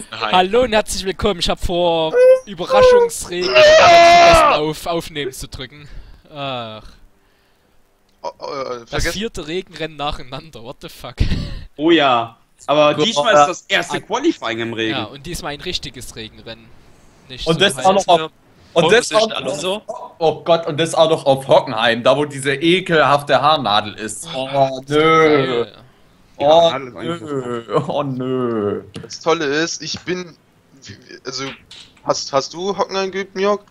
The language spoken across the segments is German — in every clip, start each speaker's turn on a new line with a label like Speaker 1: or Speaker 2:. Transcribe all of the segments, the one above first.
Speaker 1: Hockenheim.
Speaker 2: Hallo und herzlich willkommen. Ich habe vor, Überraschungsregen auf Aufnehmen zu drücken. Ach,
Speaker 3: Oh, oh, äh,
Speaker 2: das vierte Regenrennen nacheinander. What the fuck?
Speaker 4: Oh ja. Aber
Speaker 5: Gut,
Speaker 4: diesmal ist das erste Qualifying im Regen.
Speaker 2: Ja, und diesmal ein richtiges Regenrennen. Nicht
Speaker 5: Und
Speaker 2: so
Speaker 5: das
Speaker 2: halt-
Speaker 5: auch noch auf, und das auch,
Speaker 1: Alonso.
Speaker 5: oh Gott, und das auch noch auf Hockenheim, da wo diese ekelhafte Haarnadel ist. Oh nö.
Speaker 2: Äh,
Speaker 4: Ja,
Speaker 5: Oh
Speaker 4: ist eigentlich
Speaker 5: nö. Oh nö.
Speaker 3: Das Tolle ist, ich bin. Also, hast, hast du Hockenheim geübt, Mjörg?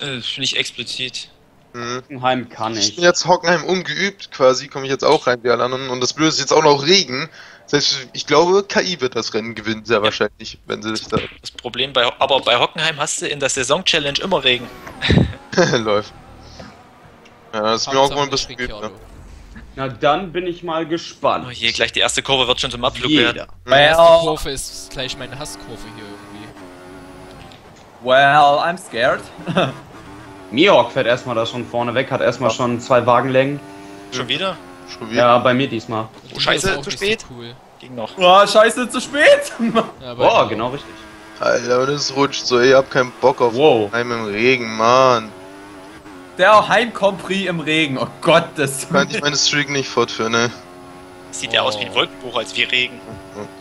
Speaker 1: Äh, nicht explizit.
Speaker 3: Hm.
Speaker 4: Hockenheim kann
Speaker 3: Ich
Speaker 4: ich.
Speaker 3: bin jetzt Hockenheim ungeübt, quasi, komme ich jetzt auch rein wie alle anderen. Und das Blöde ist jetzt auch noch Regen. Das heißt, ich glaube, KI wird das Rennen gewinnen, sehr wahrscheinlich, wenn sie sich da
Speaker 1: Das Problem bei, aber bei Hockenheim hast du in der Saison-Challenge immer Regen.
Speaker 3: läuft. Ja, das ist mir auch mal ein bisschen geübt. Ne?
Speaker 4: Na dann bin ich mal
Speaker 1: Oh
Speaker 4: gespannt.
Speaker 1: je, gleich die erste Kurve wird schon zum Abflug werden.
Speaker 4: Jeder.
Speaker 2: Die erste
Speaker 5: Well,
Speaker 2: Kurve ist gleich meine Hasskurve hier irgendwie.
Speaker 5: well, I'm scared.
Speaker 4: Mihawk fährt erstmal da schon vorne weg, hat erstmal schon zwei Wagenlängen.
Speaker 1: Schon wieder?
Speaker 3: Schon wieder.
Speaker 4: Ja, bei mir diesmal.
Speaker 1: Oh,
Speaker 2: Das
Speaker 1: scheiße, zu spät.
Speaker 2: So cool.
Speaker 1: Ging noch.
Speaker 5: Oh, scheiße, zu spät.
Speaker 2: Ja,
Speaker 4: Oh, genau richtig.
Speaker 3: Alter, es rutscht so, ey, ich hab keinen Bock auf
Speaker 4: Wow.
Speaker 3: Heim im Regen, Mann.
Speaker 5: Der Heimkompris im Regen. Oh Gott, das.
Speaker 3: Kann ich meine Streak nicht fortführen, ne?
Speaker 1: Sieht ja aus wie ein Wolkenbruch als wie Regen.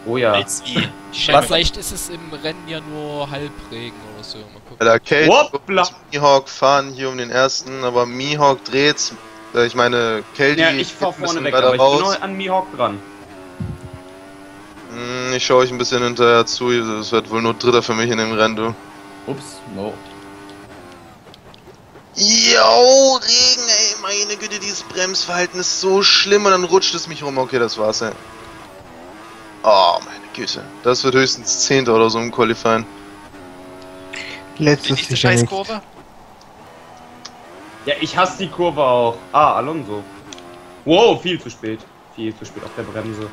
Speaker 4: Oh ja.
Speaker 1: Als wie Scheibe.
Speaker 2: vielleicht ist es im Rennen ja nur Halbregen oder so. Mal gucken.
Speaker 3: Alter, Kate
Speaker 4: Hoppla.
Speaker 3: und Mihawk fahren hier um den ersten, aber Mihawk dreht's. Äh, ich meine, Kelly
Speaker 4: Ja, ich fahr vorne weg, aber ich bin
Speaker 3: raus.
Speaker 4: noch an Mihawk dran.
Speaker 3: Hm, Ich schaue euch ein bisschen hinterher zu. Das wird wohl nur Dritter für mich in dem Rennen, du.
Speaker 5: Ups, no.
Speaker 3: Yo, Regen, ey, meine Güte, dieses Bremsverhalten ist so schlimm und dann rutscht es mich rum. Okay, das war's, ey. Oh, meine Güte. Das wird höchstens Zehnter oder so im Qualifying.
Speaker 1: Die
Speaker 6: Letztes nicht.
Speaker 1: Scheißkurve?
Speaker 4: Ja, ich hasse die Kurve auch. Ah, Alonso. Wow, viel zu spät. Viel zu spät auf der Bremse.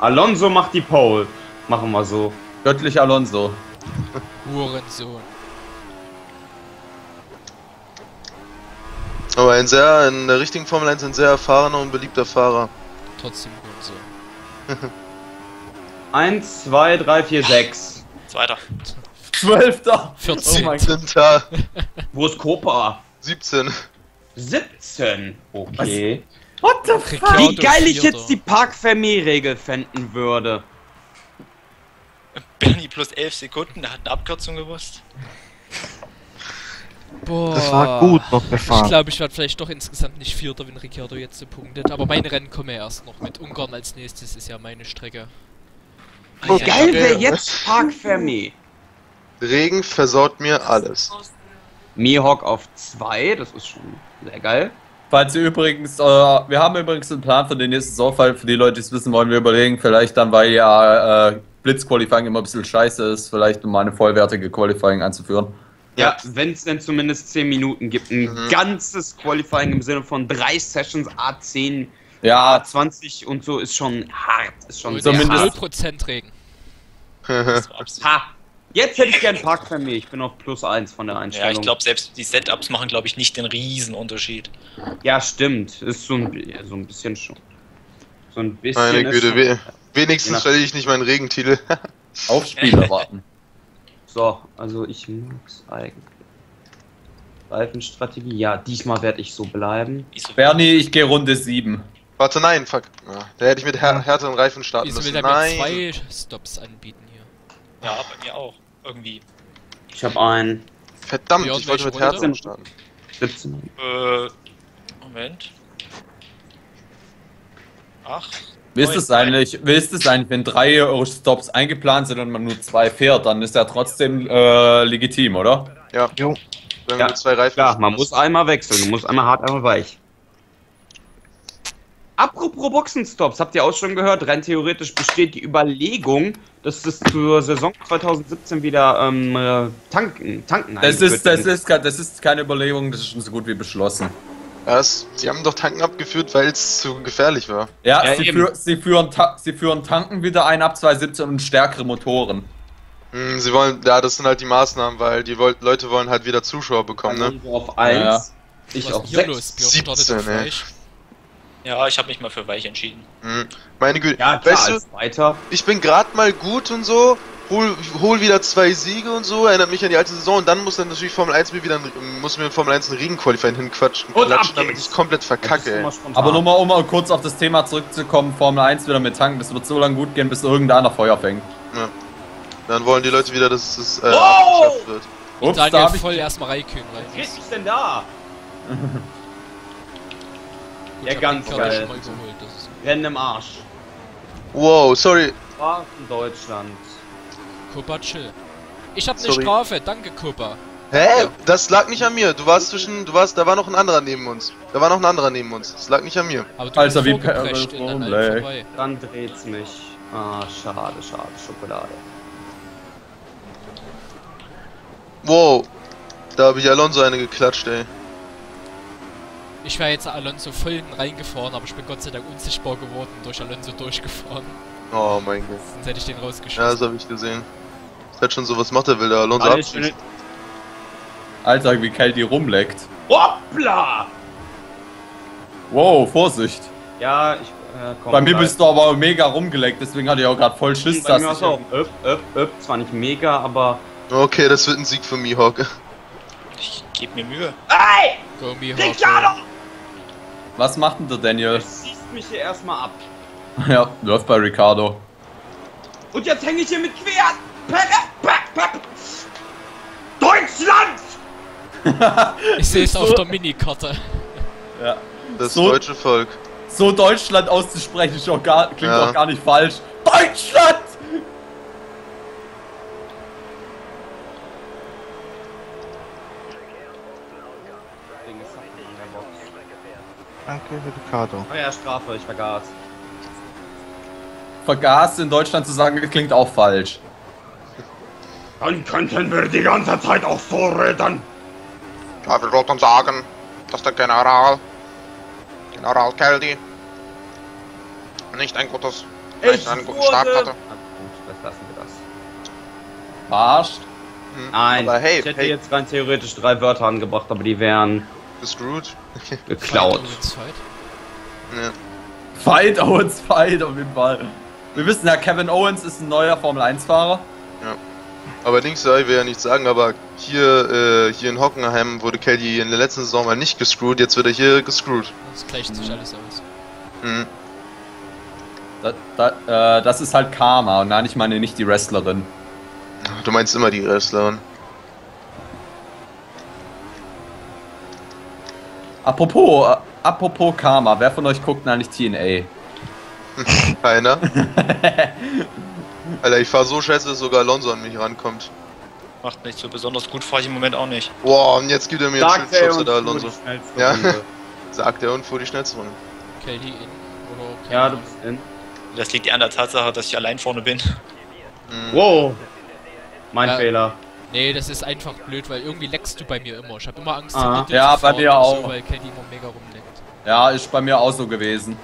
Speaker 4: Alonso macht die Pole. Machen wir so.
Speaker 5: Göttlich Alonso.
Speaker 2: Hurensohn.
Speaker 3: Aber ein sehr, in der richtigen Formel 1 ein sehr erfahrener und beliebter Fahrer.
Speaker 2: Trotzdem Hurensohn.
Speaker 4: Eins, zwei, drei, vier, sechs.
Speaker 1: Zweiter.
Speaker 5: Zwölfter.
Speaker 2: 14.
Speaker 5: Oh mein Gott.
Speaker 3: 17.
Speaker 4: Wo ist Copa?
Speaker 3: 17.
Speaker 4: 17. Okay.
Speaker 5: What the fuck?
Speaker 4: Wie geil ich jetzt die Park-Fermé-Regel fänden würde.
Speaker 1: Bernie plus 11 Sekunden, der hat eine Abkürzung gewusst.
Speaker 2: Boah.
Speaker 6: Das war gut noch
Speaker 2: Ich
Speaker 6: gefahren.
Speaker 2: glaube, ich werde vielleicht doch insgesamt nicht Vierter, wenn Ricciardo jetzt so punktet. Aber meine Rennen kommen ja erst noch mit. Ungarn als nächstes ist ja meine Strecke.
Speaker 4: Oh,
Speaker 2: Ja,
Speaker 4: geil wäre jetzt Park-Fermé.
Speaker 3: Regen versaut mir alles.
Speaker 4: Mihawk auf 2, das ist schon sehr geil.
Speaker 5: Falls ihr übrigens, äh, wir haben übrigens einen Plan für den nächsten Saisonfall, für die Leute, die es wissen wollen, wir überlegen vielleicht dann, weil ja äh, Blitzqualifying immer ein bisschen scheiße ist, vielleicht um mal eine vollwertige Qualifying einzuführen.
Speaker 4: Ja, wenn es denn zumindest 10 Minuten gibt. Ein
Speaker 3: Mhm.
Speaker 4: ganzes Qualifying im Sinne von drei Sessions, A10,
Speaker 5: Ja,
Speaker 4: A20 und so ist schon hart. Ist schon
Speaker 5: zumindest-
Speaker 4: hart.
Speaker 2: 0% Regen.
Speaker 4: Ha! Jetzt hätte ich gern Park für mich. Ich bin auf plus 1 von der
Speaker 1: Ja,
Speaker 4: Einstellung.
Speaker 1: ich glaube, selbst die Setups machen, glaube ich, nicht den Riesenunterschied.
Speaker 4: Ja, stimmt. Ist so ein, ja, so ein bisschen schon. So ein bisschen.
Speaker 3: Meine Güte,
Speaker 4: schon-
Speaker 3: we wenigstens
Speaker 4: Ja.
Speaker 3: stelle ich nicht meinen Regentitel.
Speaker 5: auf Spieler warten.
Speaker 4: So, also ich muss eigentlich. Reifenstrategie. Ja, diesmal werde ich so bleiben.
Speaker 5: Bernie, ich gehe Runde 7.
Speaker 3: Warte, nein, fuck. Ja, da hätte ich mit Her Härte und Reifen starten
Speaker 2: Wieso
Speaker 3: müssen.
Speaker 2: Ich will
Speaker 3: der
Speaker 2: zwei Stops anbieten hier?
Speaker 1: Ja, bei mir auch. Irgendwie.
Speaker 4: Ich hab einen.
Speaker 3: Verdammt, ich wollte mit Herzen starten.
Speaker 4: 17.
Speaker 1: Äh, Moment.
Speaker 5: 8, Willst es eigentlich, willst es eigentlich, wenn drei Stops eingeplant sind und man nur zwei fährt, dann ist er trotzdem äh, legitim, oder?
Speaker 3: Ja.
Speaker 6: Jo.
Speaker 3: Wenn
Speaker 4: ja.
Speaker 3: zwei Reifen
Speaker 4: Klar, man muss einmal wechseln, du musst einmal hart, einmal weich. Apropos Boxenstops, habt ihr auch schon gehört, rein theoretisch besteht die Überlegung, dass es zur Saison 2017 wieder ähm, äh, tanken, tanken
Speaker 5: das ist, das ist, das ist keine Überlegung, das ist schon so gut wie beschlossen.
Speaker 3: Was? Sie haben doch Tanken abgeführt, weil es zu gefährlich war.
Speaker 5: Ja,
Speaker 4: Ja,
Speaker 5: sie, führ, sie, führen sie führen Tanken wieder ein ab 2017 und stärkere Motoren.
Speaker 3: Hm, sie wollen, ja, das sind halt die Maßnahmen, weil die woll Leute wollen halt wieder Zuschauer bekommen, ne?
Speaker 4: Also auf 1, ich
Speaker 2: Was
Speaker 4: auf
Speaker 2: ist denn hier los?
Speaker 4: 6.
Speaker 2: Björn startet
Speaker 3: 17,
Speaker 2: auf
Speaker 3: ey.
Speaker 1: Ja, ich habe mich mal für weich entschieden.
Speaker 3: Mhm. Meine Güte,
Speaker 4: Ja, klar,
Speaker 3: weißt du,
Speaker 4: weiter.
Speaker 3: ich bin gerade mal gut und so, hol, hol wieder zwei Siege und so, erinnert mich an die alte Saison und dann muss dann natürlich Formel 1 mir wieder, ein- muss mir in Formel 1 einen Regenqualifying hinquatschen,
Speaker 4: Und
Speaker 3: klatschen, damit ich komplett verkacke.
Speaker 5: Aber nur mal, um mal kurz auf das Thema zurückzukommen, Formel 1 wieder mit tanken, das wird so lange gut gehen, bis irgendeiner Feuer fängt.
Speaker 3: Dann wollen die Leute wieder, dass es äh,
Speaker 4: Wow!
Speaker 3: abgeschafft wird.
Speaker 5: Ups, da
Speaker 2: Daniel
Speaker 5: hab ich...
Speaker 2: voll erstmal Raikön rein.
Speaker 4: Was ist denn da?
Speaker 2: Gut,
Speaker 4: Ja, ganz geil. Rennen im Arsch.
Speaker 3: Wow, sorry.
Speaker 4: War in Deutschland.
Speaker 2: Kupa chill. Ich hab eine
Speaker 3: Sorry.
Speaker 2: Strafe, danke Kupa.
Speaker 3: Hä? Das lag nicht an mir. Du warst zwischen, du warst, da war noch ein anderer neben uns. Da war noch ein anderer neben uns. Das lag nicht an mir.
Speaker 2: Aber du
Speaker 5: Alter,
Speaker 2: bist
Speaker 5: wie
Speaker 2: vorgeprescht vorbei.
Speaker 4: Dann dreht's mich. Ah, schade, schade, Schokolade.
Speaker 3: Wow. Da habe ich Alonso eine geklatscht, ey.
Speaker 2: Ich wäre jetzt Alonso voll hinten reingefahren, aber ich bin Gott sei Dank unsichtbar geworden und durch Alonso durchgefahren.
Speaker 3: Oh mein Gott.
Speaker 2: Sonst hätte ich den
Speaker 3: Ja,
Speaker 2: rausgeschossen.
Speaker 3: das habe ich gesehen. Das hat schon so, was macht der will, der Alonso
Speaker 4: schön.
Speaker 5: Alter, wie Kelly rumleckt.
Speaker 4: Hoppla!
Speaker 5: Wow, Vorsicht.
Speaker 4: Ja, ich. Äh, komm,
Speaker 5: Bei mir bist du aber mega rumgeleckt, deswegen hatte ich auch gerade voll Schiss,
Speaker 4: Bei
Speaker 5: dass
Speaker 4: mir
Speaker 5: ich...
Speaker 4: hast du auch. Öp, öp, öp. Zwar nicht mega, aber.
Speaker 3: Okay, das wird ein Sieg für Mihawk.
Speaker 1: Ich gebe mir Mühe.
Speaker 4: Ey!
Speaker 2: Go
Speaker 4: Ricardo!
Speaker 5: Was macht denn der Daniel?
Speaker 4: Du ziehst mich hier erstmal ab.
Speaker 5: Ja, läuft bei Ricardo.
Speaker 4: Und jetzt hänge ich hier mit quer. Pep, pep, pep. Deutschland!
Speaker 2: Ich sehe es
Speaker 5: So-
Speaker 2: auf der Minikarte.
Speaker 5: Ja.
Speaker 3: Das
Speaker 5: So-
Speaker 3: deutsche Volk.
Speaker 5: So Deutschland auszusprechen ist auch gar, klingt
Speaker 3: Ja.
Speaker 5: auch gar nicht falsch. Deutschland!
Speaker 4: Ding ist in der Box.
Speaker 6: Danke, Ricardo.
Speaker 4: Oh ja, Strafe, ich vergaß.
Speaker 5: Vergaß in Deutschland zu sagen, klingt auch falsch.
Speaker 4: Dann könnten wir die ganze Zeit auch so reden.
Speaker 6: Ja, wir sollten sagen, dass der General, General Kelly, nicht ein gutes, nicht einen guten Start hatte.
Speaker 4: Gut, das lassen wir das.
Speaker 5: Verarscht.
Speaker 3: Hm.
Speaker 4: Nein,
Speaker 3: Aber hey,
Speaker 4: ich hätte
Speaker 3: hey,
Speaker 4: jetzt rein theoretisch drei Wörter angebracht, aber die wären
Speaker 3: gescrewt.
Speaker 4: geklaut.
Speaker 3: Ja.
Speaker 5: Fight Owens, Fight auf jeden Fall. Wir wissen ja, Kevin Owens ist ein neuer Formel 1-Fahrer.
Speaker 3: Allerdings, ja, ich will ja nichts sagen, aber hier, äh, hier in Hockenheim wurde Kelly in der letzten Saison mal nicht gescrewt, jetzt wird er hier gescrewt.
Speaker 2: Das gleicht sich alles aus.
Speaker 3: Mhm.
Speaker 5: Da, da, äh, das ist halt Karma. Und nein, ich meine nicht die Wrestlerin.
Speaker 3: Du meinst immer die Wrestlerin.
Speaker 5: Apropos, äh, apropos Karma, wer von euch guckt eigentlich TNA?
Speaker 3: Keiner. Alter, ich fahr so scheiße, dass sogar Alonso an mich rankommt.
Speaker 1: Macht nicht so besonders gut, fahre ich im Moment auch nicht.
Speaker 3: Wow, und jetzt gibt er mir einen
Speaker 4: Sagt er
Speaker 3: Schubser da, Alonso.
Speaker 4: die
Speaker 3: Ja. Sagt er und fuhr die schnellste Runde.
Speaker 2: Kelly in oder
Speaker 4: Ja, du bist in.
Speaker 1: Das liegt eher an der Tatsache, dass ich allein vorne bin.
Speaker 3: Mhm.
Speaker 4: Wow. Mein
Speaker 2: Ja.
Speaker 4: Fehler.
Speaker 2: Nee, das ist einfach blöd, weil irgendwie leckst du bei mir immer. Ich habe immer Angst,
Speaker 4: Ah.
Speaker 5: Ja,
Speaker 2: zu
Speaker 5: bei mir auch.
Speaker 2: So, weil Kelly immer mega rumlenkt.
Speaker 5: Ja, ist bei mir auch so gewesen.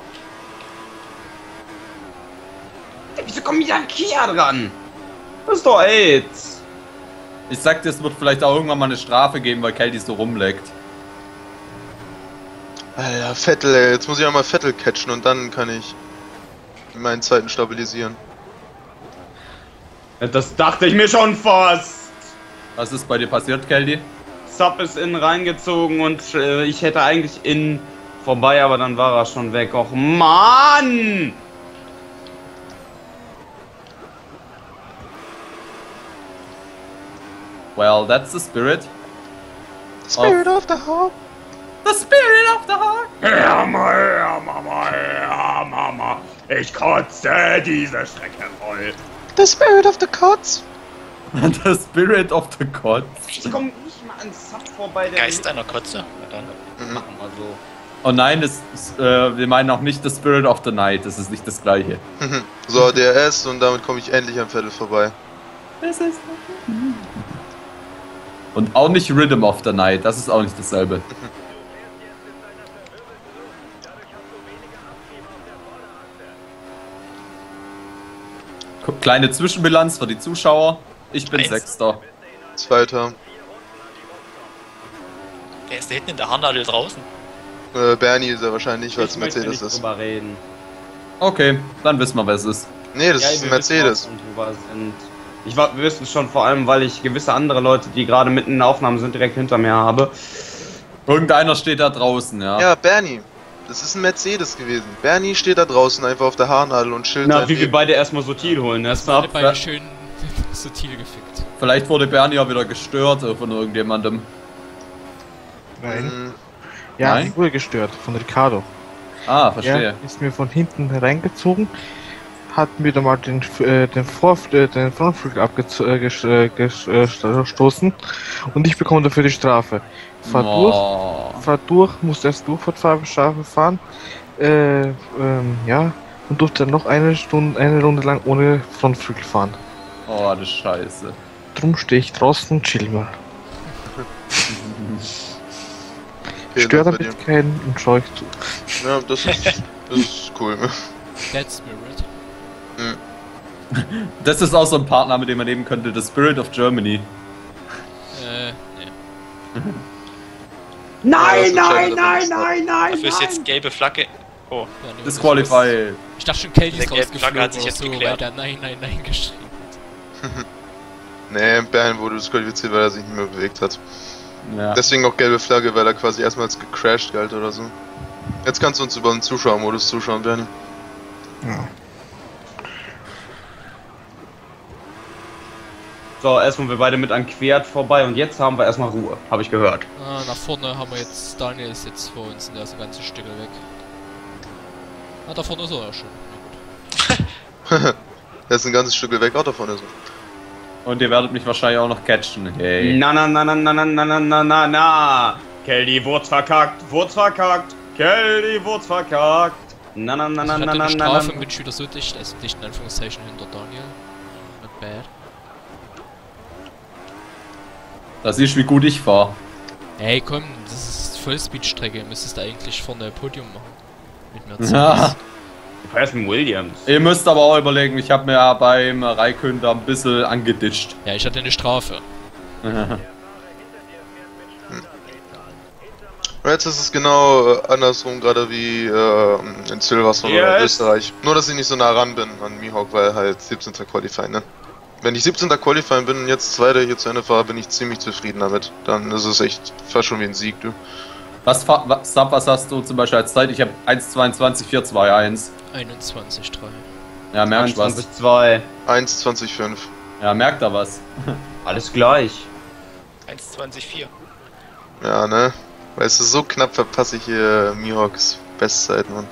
Speaker 4: Wieso kommt hier ein Kia dran? Das ist doch AIDS.
Speaker 5: Ich sag dir, es wird vielleicht auch irgendwann mal eine Strafe geben, weil Kelly so rumleckt.
Speaker 3: Alter, Vettel, ey. Jetzt muss ich einmal Vettel catchen und dann kann ich meinen zweiten stabilisieren.
Speaker 4: Das dachte ich mir schon fast.
Speaker 5: Was ist bei dir passiert, Kelly?
Speaker 4: Sub ist innen reingezogen und äh, ich hätte eigentlich innen vorbei, aber dann war er schon weg. Och Mann!
Speaker 5: Well, that's the spirit.
Speaker 3: Spirit of the Hawk.
Speaker 5: The spirit of the heart.
Speaker 4: Ja, ja, Mama, ja, Mama. Ich kotze diese Strecke voll.
Speaker 3: The Spirit of the Cots.
Speaker 5: the spirit of the gods.
Speaker 4: Ich komme nicht mal an Sub vorbei. Der
Speaker 1: Geist einer Kotze? Dann.
Speaker 4: Machen wir so.
Speaker 5: Oh nein, das, ist, äh, wir meinen auch nicht the spirit of the night. Das ist nicht das gleiche.
Speaker 3: so, DRS und damit komme ich endlich am Vettel vorbei.
Speaker 5: Und auch nicht Rhythm of the Night, das ist auch nicht dasselbe. Guck, Kleine Zwischenbilanz für die Zuschauer. Ich bin
Speaker 1: Eins.
Speaker 5: Sechster.
Speaker 3: Zweiter.
Speaker 1: Der ist da hinten in der Haarnadel draußen.
Speaker 3: Äh, Bernie ist er wahrscheinlich, weil es Mercedes
Speaker 4: nicht
Speaker 3: ist.
Speaker 4: drüber reden.
Speaker 5: Okay, dann wissen wir, wer es ist.
Speaker 3: Nee, das
Speaker 4: Ja,
Speaker 3: ist ein Mercedes.
Speaker 4: Ich wa- wir wissen es schon vor allem, weil ich gewisse andere Leute, die gerade mitten in der Aufnahme sind, direkt hinter mir habe.
Speaker 5: Irgendeiner steht da draußen, ja.
Speaker 3: Ja, Bernie. Das ist ein Mercedes gewesen. Bernie steht da draußen einfach auf der Haarnadel und chillt
Speaker 4: Na,
Speaker 3: sein
Speaker 4: wie wir beide erstmal Sotil holen. ne? Erstmal
Speaker 2: Alle
Speaker 4: ab.
Speaker 2: beide schön subtil gefickt.
Speaker 5: Vielleicht wurde Bernie ja wieder gestört äh, von irgendjemandem.
Speaker 7: Nein.
Speaker 3: Mhm.
Speaker 7: Ja,
Speaker 5: Nein?
Speaker 7: ich wurde gestört von Ricardo.
Speaker 5: Ah, verstehe.
Speaker 7: Er ist mir von hinten reingezogen, hat mir dann mal den, äh, den, Vor äh, den Frontflügel abgestoßen und ich bekomme dafür die Strafe. Fahr durch,
Speaker 5: Oh.
Speaker 7: fahr durch, muss erst Durchfahrtstrafe fahren, äh, ähm, ja, und durfte dann noch eine Stunde, eine Runde lang ohne Frontflügel fahren.
Speaker 5: oh, das scheiße.
Speaker 7: Drum stehe ich draußen und chill mal.
Speaker 3: Okay,
Speaker 7: Stört damit keinen und schau ich zu.
Speaker 3: Ja, das ist, das ist cool.
Speaker 2: Dead Spirit.
Speaker 5: Das ist auch so ein Partner, mit dem man leben könnte. The Spirit of Germany.
Speaker 2: Äh, nee.
Speaker 3: Nein, nein,
Speaker 4: nein, nein, nein!
Speaker 1: Dafür ist jetzt gelbe Flagge. Oh,
Speaker 2: Ja, nee,
Speaker 5: Disqualified.
Speaker 2: Ich dachte schon, Kelly ist
Speaker 1: gelbe Flagge
Speaker 2: rausgeflogen
Speaker 1: hat sich jetzt
Speaker 2: so,
Speaker 1: geklärt.
Speaker 2: der Nein, Nein, Nein geschrieben hat.
Speaker 3: Nee, Bernie wurde disqualifiziert, weil er sich nicht mehr bewegt hat.
Speaker 5: Ja.
Speaker 3: Deswegen auch gelbe Flagge, weil er quasi erstmals gecrashed galt oder so. Jetzt kannst du uns über den Zuschauermodus zuschauen, Bernie.
Speaker 4: So, erstmal wir beide mit an Quert vorbei und jetzt haben wir erstmal Ruhe, habe ich gehört.
Speaker 2: Ah, nach vorne haben wir jetzt, Daniel ist jetzt vor uns und der ist ein ganzes Stück weg. Ah, da vorne ist er ja schon. Na gut.
Speaker 3: Er ist ein ganzes Stück weg, auch davon ist
Speaker 5: Und ihr werdet mich wahrscheinlich auch noch catchen. Hey.
Speaker 4: Na, na, na, na, na, na, na, na, na, na, na. Kelly, Wurz verkackt, Wurz verkackt. Kelly, Wurz verkackt. Na, na, na,
Speaker 2: Also
Speaker 4: na,
Speaker 2: ich
Speaker 4: na,
Speaker 2: hatte
Speaker 4: na,
Speaker 2: eine
Speaker 4: na,
Speaker 2: Strafe und
Speaker 4: na.
Speaker 2: bin schon wieder so dicht, also dicht in Anführungszeichen hinter Daniel. Not bad.
Speaker 5: Da siehst du, wie gut ich fahr.
Speaker 2: Ey, komm, das ist Vollspeed-Strecke, müsstest du eigentlich vorne Podium machen. Mit Mercedes.
Speaker 5: Ja.
Speaker 4: Du fährst mit Williams.
Speaker 5: Ihr müsst aber auch überlegen, ich habe mir ja beim Raikön da ein bisschen angeditscht.
Speaker 2: Ja, ich hatte eine Strafe.
Speaker 3: Und jetzt ist es genau äh, andersrum, gerade wie äh, in Silverstone oder in
Speaker 4: Yes.
Speaker 3: Österreich. Nur, dass ich nicht so nah ran bin an Mihawk, weil halt 17. Qualifying, ne? Wenn ich 17. Qualifying bin und jetzt Zweiter hier zu Ende fahre, bin ich ziemlich zufrieden damit. Dann ist es echt fast schon wie ein Sieg, du.
Speaker 5: Was, was, was hast du zum Beispiel als Zeit? Ich habe 1,22, 4,21.
Speaker 2: 21,3.
Speaker 5: Ja, merkst du was.
Speaker 4: 21,2.
Speaker 3: 1,25.
Speaker 5: Ja, merkt da was.
Speaker 4: Alles gleich.
Speaker 1: 1,24.
Speaker 3: Ja, ne? Weißt du, so knapp verpasse ich hier Mihawks Bestzeit, Mann.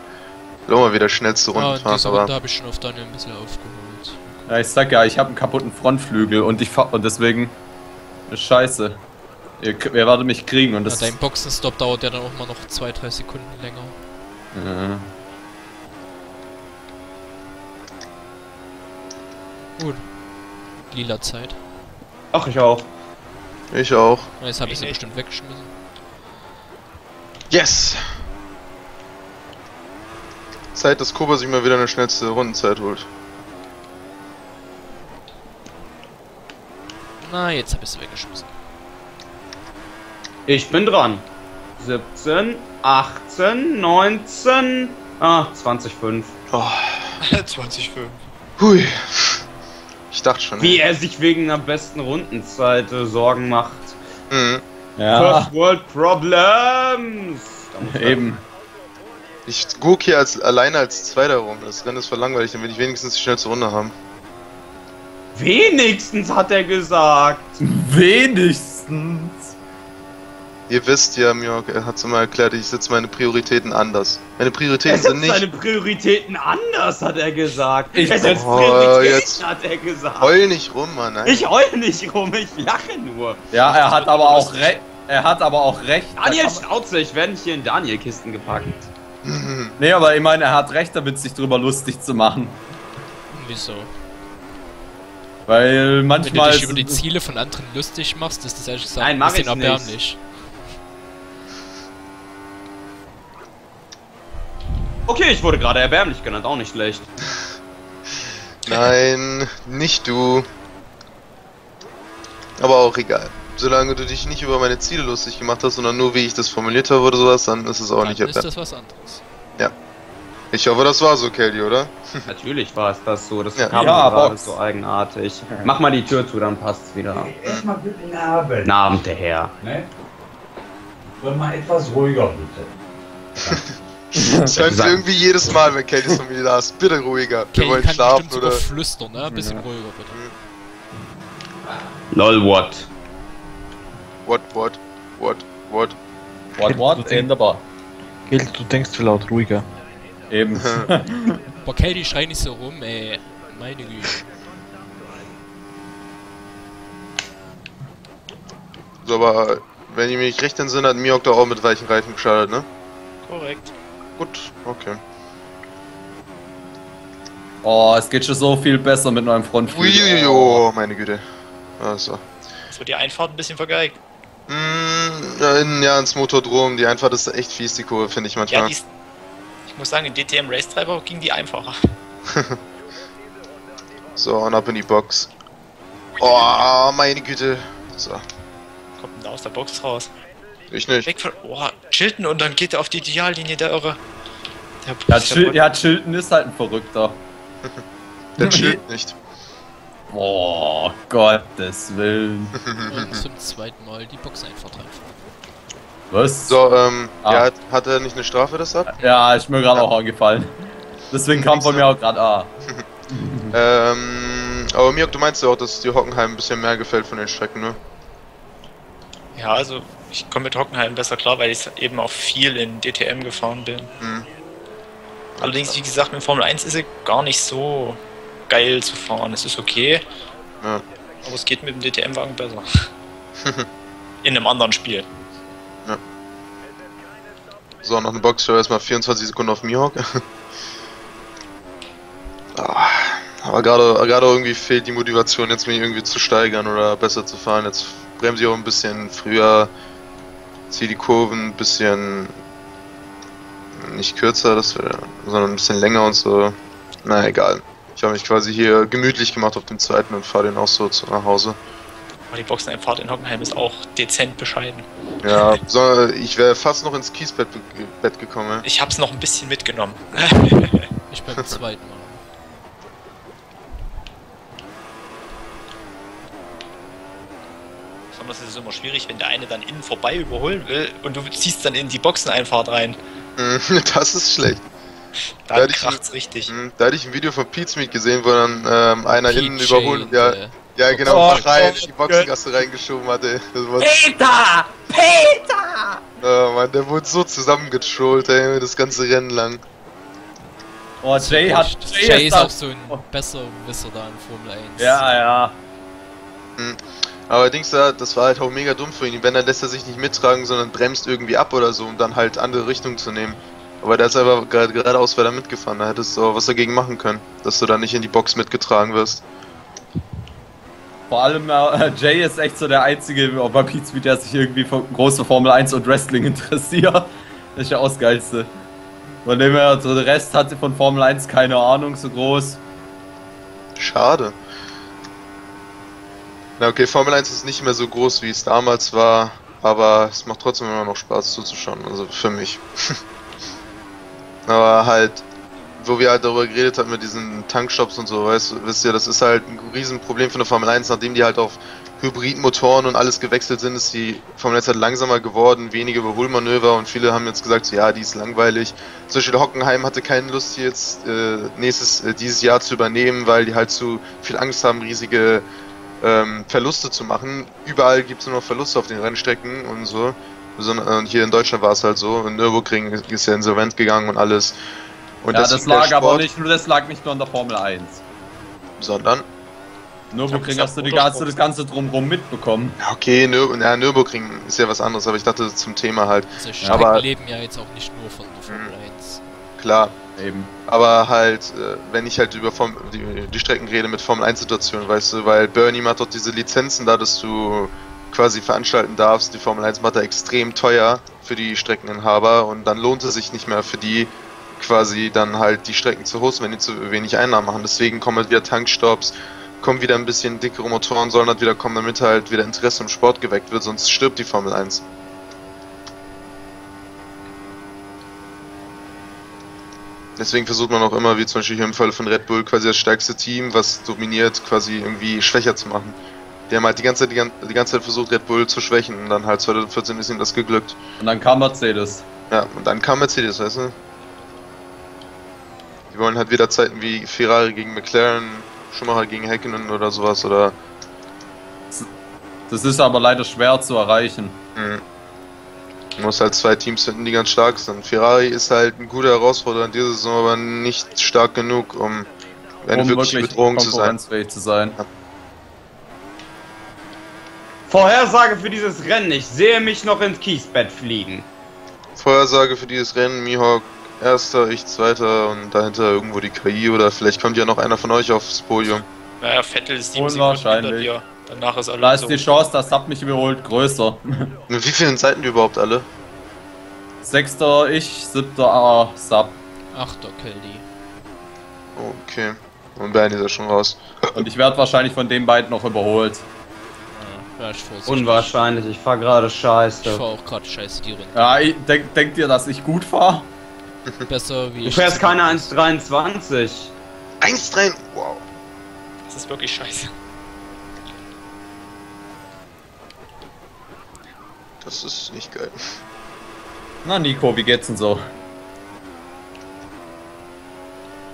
Speaker 3: Auch mal wieder schnellste
Speaker 2: Ja,
Speaker 3: Runden
Speaker 2: und
Speaker 3: fahren,
Speaker 2: diese
Speaker 3: aber
Speaker 2: Runde habe ich schon auf Daniel ein bisschen aufgeholt.
Speaker 5: Ja, ich sag ja, ich habe einen kaputten Frontflügel und ich fahr und deswegen scheiße. Ihr, ihr werdet mich kriegen und
Speaker 2: Ja,
Speaker 5: das.
Speaker 2: dein Boxenstopp dauert ja dann auch mal noch 2-3 Sekunden länger.
Speaker 5: Ja.
Speaker 2: Gut. Lila Zeit.
Speaker 4: Ach, ich auch.
Speaker 3: ich auch.
Speaker 2: Jetzt habe ich sie
Speaker 1: Nee.
Speaker 2: bestimmt weggeschmissen.
Speaker 3: Yes! Zeit, dass Koba sich mal wieder eine schnellste Rundenzeit holt.
Speaker 2: Na, jetzt habe ich sie weggeschmissen.
Speaker 4: Ich bin dran. 17, 18, 19, ah, 20, 5.
Speaker 3: Oh,
Speaker 1: 20,5.
Speaker 3: hui. Ich dachte schon.
Speaker 4: Wie er sich wegen einer besten Rundenzeit äh, Sorgen macht.
Speaker 3: Mhm.
Speaker 5: ja,
Speaker 4: First World Problems!
Speaker 5: Eben.
Speaker 3: Ich guck hier als, alleine als Zweiter rum. Das Rennen ist voll langweilig, dann will ich wenigstens die schnellste Runde haben.
Speaker 4: Wenigstens hat er gesagt.
Speaker 5: Wenigstens.
Speaker 3: Ihr wisst ja, Mjörg, er hat's immer erklärt, ich setze meine Prioritäten anders. Meine Prioritäten sind nicht.
Speaker 4: seine Prioritäten anders, hat er gesagt.
Speaker 5: Ich-
Speaker 4: er setzt
Speaker 3: Oh,
Speaker 4: Prioritäten,
Speaker 3: jetzt-
Speaker 4: hat er gesagt.
Speaker 3: Heul nicht rum, Mann. Nein.
Speaker 4: Ich heul nicht rum, ich lache nur.
Speaker 5: Ja, er hat aber auch recht. Er hat aber auch recht. Da
Speaker 4: Daniel Schnauze, ich werde nicht hier in Daniel-Kisten gepackt.
Speaker 5: Nee, aber ich meine, er hat recht damit, sich drüber lustig zu machen.
Speaker 2: Wieso?
Speaker 5: Weil
Speaker 2: Wenn du
Speaker 5: manchmal.
Speaker 2: dich über die Ziele von anderen lustig machst, ist das ehrlich gesagt
Speaker 4: Nein,
Speaker 2: ein bisschen erbärmlich.
Speaker 4: Okay, ich wurde gerade erbärmlich genannt, auch nicht schlecht.
Speaker 3: Nein, nicht du. Aber auch egal. solange du dich nicht über meine Ziele lustig gemacht hast, sondern nur wie ich das formuliert habe oder sowas, dann ist es auch
Speaker 2: Dann
Speaker 3: nicht
Speaker 2: ist
Speaker 3: erwähnt.
Speaker 2: das was anderes.
Speaker 3: Ich hoffe, das war so, Kelly, oder?
Speaker 4: Natürlich war es das so. Das
Speaker 3: Ja.
Speaker 4: kam
Speaker 5: Ja,
Speaker 4: gerade
Speaker 5: Box.
Speaker 4: so eigenartig. Mach mal die Tür zu, dann passt's wieder.
Speaker 8: Erstmal guten Abend.
Speaker 4: Guten Abend, der Herr.
Speaker 8: Ne? Und mal etwas ruhiger bitte.
Speaker 3: Das hört irgendwie jedes Mal, wenn Kelly von mir da ist. Bitte ruhiger. Wir
Speaker 2: Okay,
Speaker 3: wollen
Speaker 2: kann
Speaker 3: schlafen oder.
Speaker 2: flüstern, ne? Ein bisschen ruhiger bitte.
Speaker 4: Lol, what?
Speaker 3: What, what, what, what.
Speaker 5: What, what? In der Bar.
Speaker 7: Geld, du denkst zu laut, ruhiger.
Speaker 5: Eben.
Speaker 2: Boah, Kelly, schrei nicht so rum, ey. Meine Güte.
Speaker 3: So, aber wenn ich mich recht entsinne, hat Miok da auch mit weichen Reifen gestartet, ne?
Speaker 1: Korrekt.
Speaker 3: Gut, okay.
Speaker 5: Oh, es geht schon so viel besser mit neuem Frontflügel.
Speaker 3: Uiuiui, oh, meine Güte. Also.
Speaker 1: Das wird die Einfahrt ein bisschen vergeigt.
Speaker 3: Mm, ja, in, ja, ins Motordrom. Die Einfahrt ist echt fies, die Kurve, finde ich
Speaker 1: Ja,
Speaker 3: manchmal.
Speaker 1: die ist, muss sagen, in DTM Race Driver ging die einfacher.
Speaker 3: so, und ab in die Box. Oh, meine Güte. So,
Speaker 1: Kommt denn da aus der Box raus?
Speaker 3: ich nicht.
Speaker 1: Weg von. Oh, Chilton und dann geht er auf die Ideallinie, der Irre. Der
Speaker 5: Ja,
Speaker 1: der
Speaker 5: Chil ja, Chilton ist halt ein Verrückter.
Speaker 3: Der chillt nicht.
Speaker 5: Boah, Gottes Willen.
Speaker 2: Und zum zweiten Mal die Boxeinfahrt reinfahren.
Speaker 5: Was?
Speaker 3: So, ähm,
Speaker 5: Ah.
Speaker 3: ja, hat, er nicht eine Strafe deshalb?
Speaker 5: Ja, ist mir gerade auch angefallen. Deswegen kam von mir auch gerade A.
Speaker 3: Ähm, aber Miok, du meinst ja auch, dass dir Hockenheim ein bisschen mehr gefällt von den Strecken, ne?
Speaker 1: Ja, also ich komme mit Hockenheim besser klar, weil ich eben auch viel in DTM gefahren bin.
Speaker 3: Hm.
Speaker 1: Allerdings, wie gesagt, mit Formel 1 ist es gar nicht so geil zu fahren. Es ist okay,
Speaker 3: Ja.
Speaker 1: aber es geht mit dem DTM-Wagen besser. in einem anderen Spiel.
Speaker 3: So, noch eine Box, erstmal 24 Sekunden auf Mihawk. Ah, Aber gerade irgendwie fehlt die Motivation, jetzt mich irgendwie zu steigern oder besser zu fahren. Jetzt bremse ich auch ein bisschen früher, ziehe die Kurven ein bisschen nicht kürzer, das wär, sondern ein bisschen länger und so. Na egal. Ich habe mich quasi hier gemütlich gemacht auf dem zweiten und fahre den auch so nach Hause.
Speaker 1: Aber die Boxeneinfahrt in Hockenheim ist auch dezent bescheiden.
Speaker 3: Ja, so, ich wäre fast noch ins Kiesbett Bett gekommen.
Speaker 1: Ich hab's noch ein bisschen mitgenommen.
Speaker 2: Ich beim zweiten Mal.
Speaker 1: Besonders ist es immer schwierig, wenn der eine dann innen vorbei überholen will und du ziehst dann in die Boxeneinfahrt rein.
Speaker 3: Mhm, Das ist schlecht.
Speaker 1: Dann
Speaker 3: Ja, die-
Speaker 1: kracht's richtig.
Speaker 3: Mhm, Da hatte ich ein Video von Pizmeet gesehen, wo dann ähm, einer
Speaker 2: PJ
Speaker 3: innen überholt, ja,
Speaker 2: äh,
Speaker 3: ja genau,
Speaker 5: Oh,
Speaker 3: schreien
Speaker 5: oh,
Speaker 3: in die Boxengasse reingeschoben hatte. Das war,
Speaker 5: Peter! Peter!
Speaker 3: oh Mann, der wurde so zusammengetrollt, ey, das ganze Rennen lang.
Speaker 5: Oh, Jay hat.
Speaker 2: Jay,
Speaker 5: Jay
Speaker 2: ist
Speaker 5: ist
Speaker 2: auch so ein Besserwisser da in Formel 1.
Speaker 5: Ja, ja.
Speaker 3: Allerdings, ja, das war halt auch mega dumm für ihn. Wenn, dann lässt er sich nicht mittragen, sondern bremst irgendwie ab oder so, um dann halt andere Richtung zu nehmen. Aber der ist einfach gerade geradeaus weiter mitgefahren, da hättest du auch was dagegen machen können, dass du da nicht in die Box mitgetragen wirst.
Speaker 5: Vor allem äh, Jay ist echt so der einzige bei Pizmeet, der sich irgendwie für große Formel 1 und Wrestling interessiert. Das ist ja auch das Geilste. Von dem her, so der Rest hatte von Formel 1 keine Ahnung so groß.
Speaker 3: Schade. Na okay, Formel 1 ist nicht mehr so groß, wie es damals war, aber es macht trotzdem immer noch Spaß zuzuschauen, also für mich. aber halt, wo wir halt darüber geredet haben mit diesen Tankstops und so, weißt wisst ihr, das ist halt ein Riesenproblem für eine Formel 1, nachdem die halt auf Hybridmotoren und alles gewechselt sind, ist die Formel 1 halt langsamer geworden, weniger Überholmanöver und viele haben jetzt gesagt, so, ja, die ist langweilig. Zum Beispiel Hockenheim hatte keine Lust, die jetzt äh, nächstes, äh, dieses Jahr zu übernehmen, weil die halt zu viel Angst haben, riesige ähm, Verluste zu machen. Überall gibt es nur noch Verluste auf den Rennstrecken und so. Beson- Und hier in Deutschland war es halt so. In Nürburgring ist ja insolvent gegangen und alles. Und
Speaker 5: ja, das lag aber
Speaker 3: Sport-
Speaker 5: nicht nur, das lag nicht nur an der Formel 1.
Speaker 3: Sondern,
Speaker 5: Nürburgring hast du die ganze, das ganze drumherum mitbekommen.
Speaker 3: okay, Nür ja, Nürburgring ist ja was anderes, aber ich dachte zum Thema halt,
Speaker 2: Also
Speaker 3: Aber-
Speaker 2: Strecken leben ja jetzt auch nicht nur von der Formel 1.
Speaker 3: klar.
Speaker 5: Eben.
Speaker 3: Aber halt, äh, wenn ich halt über Form die, die Strecken rede mit Formel 1 Situationen, weißt du, weil Bernie macht doch diese Lizenzen da, dass du quasi veranstalten darfst. Die Formel 1 macht da extrem teuer für die Streckeninhaber und dann lohnt es sich nicht mehr für die quasi dann halt die Strecken zu hosten, wenn die zu wenig Einnahmen machen. Deswegen kommen halt wieder Tankstops kommen wieder ein bisschen dickere Motoren, sollen halt wieder kommen, damit halt wieder Interesse im Sport geweckt wird, sonst stirbt die Formel 1. Deswegen versucht man auch immer, wie zum Beispiel hier im Fall von Red Bull, quasi das stärkste Team, was dominiert, quasi irgendwie schwächer zu machen. Die haben halt die ganze Zeit, die, gan- die ganze Zeit versucht, Red Bull zu schwächen und dann halt 2014 ist ihnen das geglückt.
Speaker 5: Und dann kam Mercedes.
Speaker 3: Ja, und dann kam Mercedes, weißt du? Die wollen halt wieder Zeiten wie Ferrari gegen McLaren, Schumacher gegen Häkkinen oder sowas oder.
Speaker 5: Das ist aber leider schwer zu erreichen.
Speaker 3: Mh. Du musst halt zwei Teams finden, die ganz stark sind. Ferrari ist halt ein guter Herausforderer in dieser Saison, aber nicht stark genug, um eine
Speaker 5: um
Speaker 3: wirkliche
Speaker 5: wirklich
Speaker 3: Bedrohung zu sein.
Speaker 5: zu sein.
Speaker 4: Vorhersage für dieses Rennen. Ich sehe mich noch ins Kiesbett fliegen.
Speaker 3: Vorhersage für dieses Rennen, Mihawk erster, ich zweiter und dahinter irgendwo die KI oder vielleicht kommt ja noch einer von euch aufs Podium.
Speaker 1: Naja, Vettel ist 7
Speaker 5: Unwahrscheinlich.
Speaker 1: Sekunden hinter dir. Danach ist
Speaker 5: Da
Speaker 1: Alonso.
Speaker 5: ist die Chance, dass Sub mich überholt, größer.
Speaker 3: Mit wie vielen Seiten die überhaupt alle?
Speaker 5: Sechster ich, siebter A, Sub.
Speaker 2: Achter Kelly.
Speaker 3: Okay. Und Bernie ist ja schon raus.
Speaker 5: Und ich werde wahrscheinlich von den beiden noch überholt.
Speaker 2: Ja, ich.
Speaker 4: Unwahrscheinlich, ich fahr gerade
Speaker 2: Ich
Speaker 4: scheiße.
Speaker 2: fahr auch gerade scheiße die Runde.
Speaker 5: Ja, ich, denk, denkt ihr, dass ich gut fahre?
Speaker 2: Besser wie
Speaker 4: Du
Speaker 2: ich.
Speaker 4: fährst keine 1,23.
Speaker 3: 1-3. Wow.
Speaker 1: Das ist wirklich scheiße.
Speaker 3: Das ist nicht geil.
Speaker 5: Na Nico, wie geht's denn so?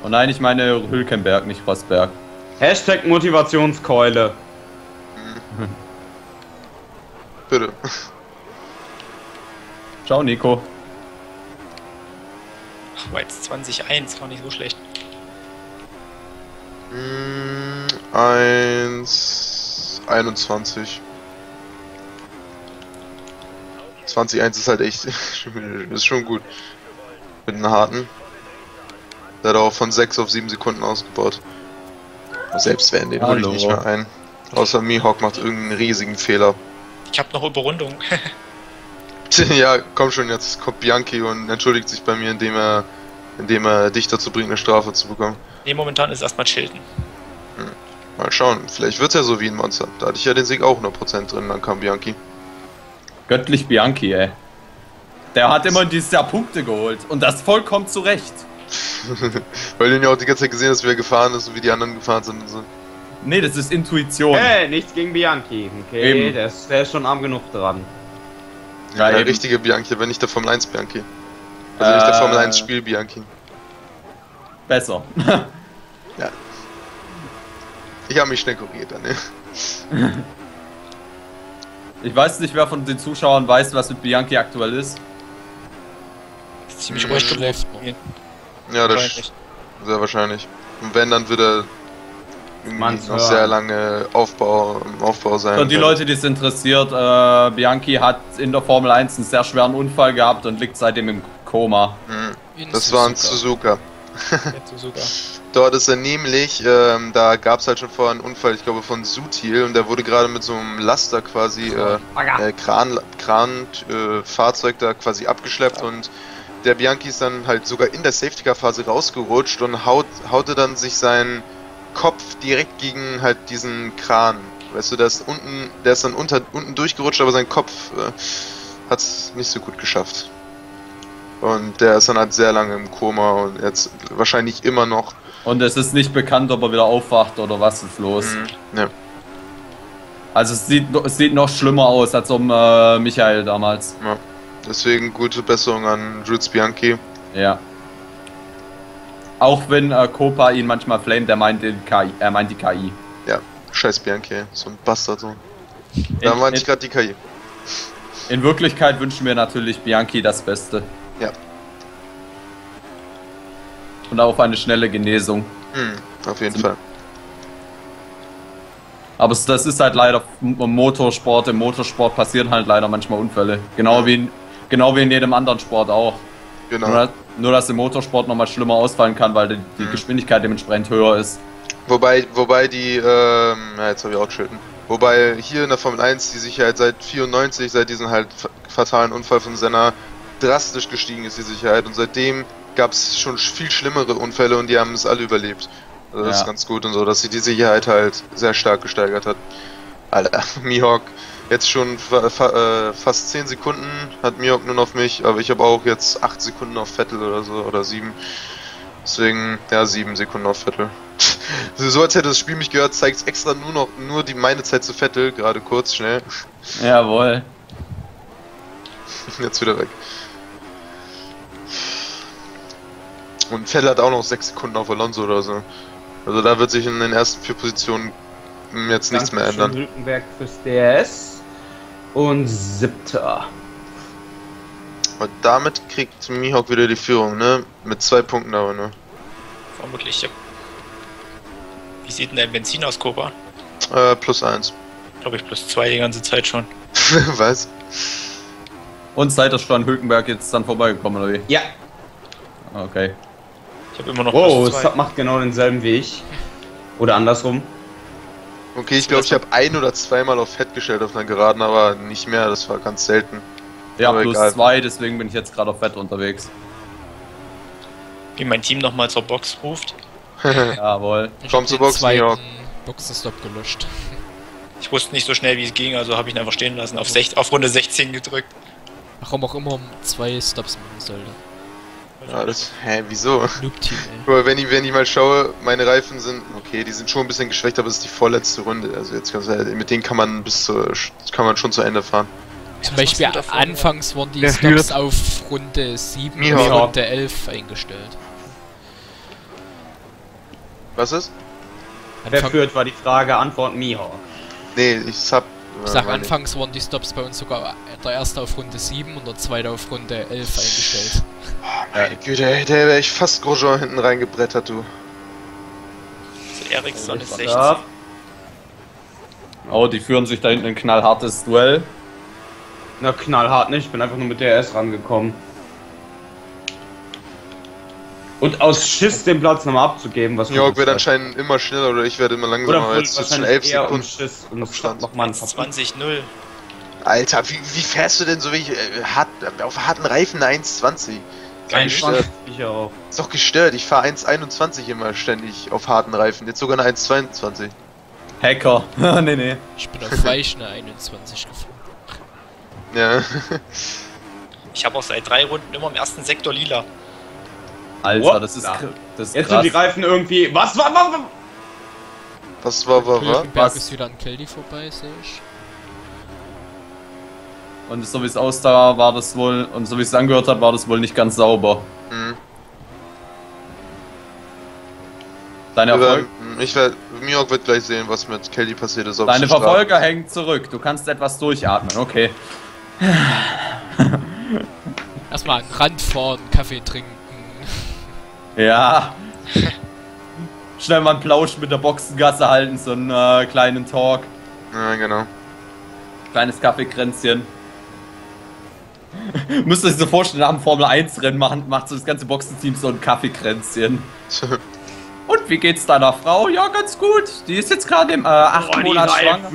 Speaker 5: Oh nein, ich meine Hülkenberg, nicht Rosberg.
Speaker 4: Hashtag Motivationskeule.
Speaker 3: Bitte.
Speaker 5: Ciao Nico.
Speaker 1: Ach, war jetzt 20-1, war nicht so schlecht.
Speaker 3: Mm, 1. 21. 20-1 ist halt echt. ist schon gut. Mit einem harten. Der hat auch von 6 auf 7 Sekunden ausgebaut. Selbst wenn, den hole ich nicht mehr ein. Außer Mihawk macht irgendeinen riesigen Fehler.
Speaker 1: Ich habe noch Überrundung.
Speaker 3: ja, komm schon, jetzt kommt Bianchi und entschuldigt sich bei mir, indem er, indem er dich dazu bringt, eine Strafe zu bekommen.
Speaker 1: nee, momentan ist erstmal Chilton.
Speaker 3: Mal schauen, vielleicht wird's ja so wie ein Monster. Da hatte ich ja den Sieg auch 100% drin, dann kam Bianchi.
Speaker 5: Göttlich Bianchi, ey. Der hat immer dieses Jahr Punkte geholt. Und das vollkommen zu Recht.
Speaker 3: Weil du ihn ja auch die ganze Zeit gesehen hast, wie er gefahren ist und wie die anderen gefahren sind und so.
Speaker 5: Nee, das ist Intuition.
Speaker 4: Hey, nichts gegen Bianchi. Okay,
Speaker 5: Eben.
Speaker 4: der ist, der ist schon arm genug dran.
Speaker 5: Ja,
Speaker 3: der
Speaker 5: eben.
Speaker 3: richtige Bianchi, aber nicht der Formel 1 Bianchi. Also nicht der
Speaker 5: Äh.
Speaker 3: Formel 1 Spiel Bianchi.
Speaker 5: Besser.
Speaker 3: Ich habe mich schnell korrigiert dann, ne?
Speaker 5: Ich weiß nicht, wer von den Zuschauern weiß, was mit Bianchi aktuell ist.
Speaker 1: Ziemlich ruhig geblieben.
Speaker 3: Ja, das sehr wahrscheinlich. Und wenn, dann wird er irgendwie
Speaker 4: Man's
Speaker 3: noch sehr lange Aufbau, im Aufbau sein.
Speaker 5: Für die Leute, die es interessiert, äh, Bianchi hat in der Formel 1 einen sehr schweren Unfall gehabt und liegt seitdem im Koma.
Speaker 3: Mhm. Das war ein
Speaker 2: Suzuka.
Speaker 3: Suzuka. Dort ist er nämlich, ähm, da gab es halt schon vorher einen Unfall, ich glaube von Sutil, und der wurde gerade mit so einem Laster quasi, äh, äh, Kran, Kran äh, Fahrzeug da quasi abgeschleppt und der Bianchi ist dann halt sogar in der Safety Car Phase rausgerutscht und haut, haute dann sich seinen Kopf direkt gegen halt diesen Kran. Weißt du, der ist unten, der ist dann unter, unten durchgerutscht, aber sein Kopf äh, hat es nicht so gut geschafft. Und der ist dann halt sehr lange im Koma und jetzt wahrscheinlich immer noch.
Speaker 5: Und es ist nicht bekannt, ob er wieder aufwacht oder was ist los.
Speaker 3: Mhm. Ja.
Speaker 5: Also es sieht, es sieht noch schlimmer aus als um äh, Michael damals.
Speaker 3: Deswegen gute Besserung an Jules Bianchi.
Speaker 5: Ja. Auch wenn äh, Copa ihn manchmal flamet, er meint, den KI, er meint die KI.
Speaker 3: Scheiß Bianchi, so ein Bastard so. Da
Speaker 5: In,
Speaker 3: meinte ich gerade die KI.
Speaker 5: in Wirklichkeit wünschen wir natürlich Bianchi das Beste.
Speaker 3: Ja.
Speaker 5: Und auch eine schnelle Genesung.
Speaker 3: Hm, auf jeden
Speaker 5: Sind-
Speaker 3: Fall.
Speaker 5: Aber das ist halt leider im Motorsport. Im Motorsport passieren halt leider manchmal Unfälle. Genau,
Speaker 3: Ja.
Speaker 5: wie, in, genau wie in jedem anderen Sport auch.
Speaker 3: Genau.
Speaker 5: Nur, nur, dass im Motorsport nochmal schlimmer ausfallen kann, weil die, die
Speaker 3: Mhm.
Speaker 5: Geschwindigkeit dementsprechend höher ist.
Speaker 3: Wobei, wobei die, ähm, ja, jetzt habe ich auch geschilten. Wobei hier in der Formel 1 die Sicherheit seit 94, seit diesem halt fa- fatalen Unfall von Senna, drastisch gestiegen ist, die Sicherheit. Und seitdem gab es schon sch- viel schlimmere Unfälle und die haben es alle überlebt. Also das ist
Speaker 5: Ja.
Speaker 3: ganz gut und so, dass sie die Sicherheit halt sehr stark gesteigert hat. Alter, Mihawk, jetzt schon fa fa äh, fast 10 Sekunden hat Mihawk nun auf mich, aber ich habe auch jetzt 8 Sekunden auf Vettel oder so, oder 7. Deswegen, ja, 7 Sekunden auf Vettel. So, als hätte das Spiel mich gehört, zeigt es extra nur noch nur die meine Zeit zu Vettel, gerade kurz, schnell.
Speaker 5: Jawohl.
Speaker 3: Jetzt wieder weg. Und Vettel hat auch noch 6 Sekunden auf Alonso oder so. Also da wird sich in den ersten vier Positionen jetzt nichts mehr ändern.
Speaker 4: Hülkenberg fürs DS. Und siebter.
Speaker 3: Und damit kriegt Mihawk wieder die Führung, ne? Mit zwei Punkten aber nur.
Speaker 1: Vermutlich, ja. Wie sieht denn dein Benzin aus, Koba?
Speaker 3: Äh, plus eins.
Speaker 1: Glaube ich plus zwei die ganze Zeit schon.
Speaker 3: Was?
Speaker 5: Und ihr schon an Hülkenberg jetzt dann vorbeigekommen, oder wie?
Speaker 4: Ja.
Speaker 5: Okay.
Speaker 1: Ich habe immer noch
Speaker 4: Wow. Sub macht genau denselben wie ich. Oder andersrum.
Speaker 3: Okay, ich glaube, ich habe ein oder zweimal auf Fett gestellt auf einer Geraden, aber nicht mehr, das war ganz selten.
Speaker 5: Ja,
Speaker 3: Aber
Speaker 5: plus
Speaker 3: egal.
Speaker 5: zwei, deswegen bin ich jetzt gerade auf Fett unterwegs.
Speaker 1: Wie mein Team nochmal zur Box ruft.
Speaker 5: Jawohl.
Speaker 2: Ich
Speaker 3: Komm zur
Speaker 2: den
Speaker 3: Box,
Speaker 2: zweiten
Speaker 3: Mihawk.
Speaker 2: Boxenstopp gelöscht.
Speaker 1: Ich wusste nicht so schnell, wie es ging, also habe ich ihn einfach stehen lassen. Auf, auf Runde 16 gedrückt.
Speaker 2: Warum auch immer zwei Stops machen sollte.
Speaker 3: Ja, das. Hä, wieso?
Speaker 2: Ey.
Speaker 3: Aber wenn ich, wenn ich mal schaue, meine Reifen sind, okay, die sind schon ein bisschen geschwächt, aber es ist die vorletzte Runde. Also jetzt kannst du, mit denen kann man bis zur, kann man schon zu Ende fahren.
Speaker 2: Zum Beispiel anfangs wurden die Stops auf Runde 7 und. Runde 11 eingestellt.
Speaker 3: Was ist?
Speaker 4: Wer führt, war die Frage. Antwort Mihawk.
Speaker 3: Nee, ich hab.
Speaker 2: ich sag, anfangs wurden die Stops bei uns sogar der erste auf Runde 7 und der zweite auf Runde 11 eingestellt.
Speaker 3: Meine Güte, ey, der wäre ich fast Grosjean hinten reingebrettert, du.
Speaker 1: Also Ericsson ist 16.
Speaker 4: Ja.
Speaker 5: Oh, die führen sich da hinten ein knallhartes Duell.
Speaker 4: Na, knallhart nicht. Ich bin einfach nur mit DS rangekommen. Und aus Schiss den Platz nochmal abzugeben, was
Speaker 3: New York
Speaker 4: gut
Speaker 3: wird anscheinend immer schneller oder ich werde immer
Speaker 4: Oder
Speaker 3: langsamer.
Speaker 4: wohl
Speaker 3: Jetzt schon
Speaker 4: wahrscheinlich
Speaker 3: 11
Speaker 4: eher um
Speaker 3: Sekunden.
Speaker 4: Schiss und
Speaker 3: Abstand.
Speaker 4: nochmal ein paar
Speaker 1: 20-0.
Speaker 3: Alter, wie, wie fährst du denn so wie ich, äh, hart, auf harten Reifen eine 1,20?
Speaker 1: Kein
Speaker 3: gestört.
Speaker 4: Ich auch.
Speaker 3: Ist doch gestört. Ich fahre 1,21 immer ständig auf harten Reifen. Jetzt sogar eine 1,22.
Speaker 5: Hacker. nee, nee.
Speaker 2: Ich bin auf Weichen 21 gefahren.
Speaker 3: Ja.
Speaker 1: Ich habe auch seit drei Runden immer im ersten Sektor lila.
Speaker 5: Alter,
Speaker 4: What?
Speaker 5: das ist,
Speaker 4: Ja.
Speaker 5: kr- das ist
Speaker 4: Jetzt
Speaker 5: krass.
Speaker 4: sind die Reifen irgendwie. Was war, was, was?
Speaker 3: Was war, war, war?
Speaker 2: Hülkenberg
Speaker 5: Was?
Speaker 2: ist wieder an Kelly vorbei, sehe ich.
Speaker 5: Und so wie es aussah, war das wohl, und so wie es angehört hat, war das wohl nicht ganz sauber.
Speaker 3: Hm.
Speaker 5: Deine, Erfolg
Speaker 3: Ich werde, New York wird gleich sehen, was mit Kelly passiert ist.
Speaker 5: Deine Verfolger hängen zurück. Du kannst etwas durchatmen, okay.
Speaker 2: Erstmal an Rand fahren, Kaffee trinken.
Speaker 5: Ja. Schnell mal einen Plausch mit der Boxengasse halten, so einen äh, kleinen Talk.
Speaker 3: Ja, genau.
Speaker 5: Kleines Kaffeekränzchen. Müsst ihr euch so vorstellen, nach dem Formel 1 Rennen machen, macht so das ganze Boxenteam so ein Kaffeekränzchen. Und wie geht's deiner Frau? Ja, ganz gut. Die ist jetzt gerade im äh, 8
Speaker 4: Oh, die
Speaker 5: Monat schwanger.